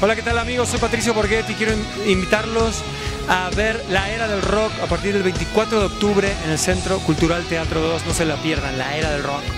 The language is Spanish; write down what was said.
Hola, ¿qué tal amigos? Soy Patricio Borghetti y quiero invitarlos a ver La Era del Rock a partir del 24 de octubre en el Centro Cultural Teatro 2. No se la pierdan, La Era del Rock.